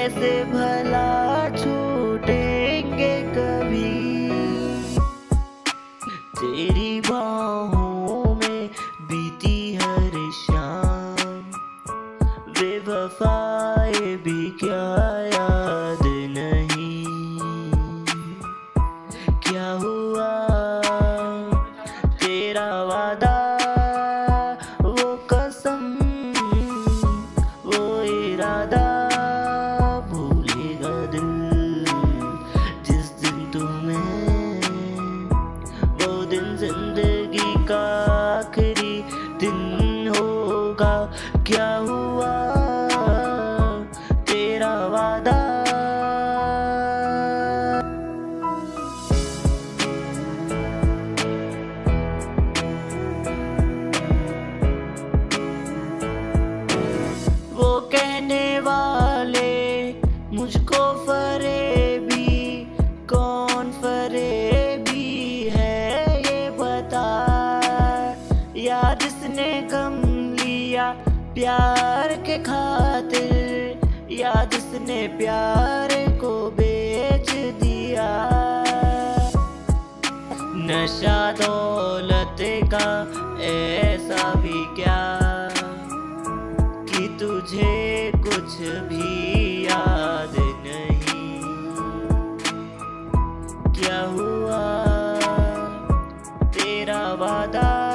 कैसे भला छूटेंगे कभी? तेरी बाहों में बीती हर शाम। बेवफाए भी क्या याद नहीं? क्या हुआ? तेरा वादा ज़िंदगी का आखिरी दिन होगा। क्या हुआ? तेरा वादा किया प्यार के खातिर। याद उसने प्यार को बेच दिया। नशा दौलत का ऐसा भी क्या? कि तुझे कुछ भी याद नहीं। क्या हुआ? तेरा वादा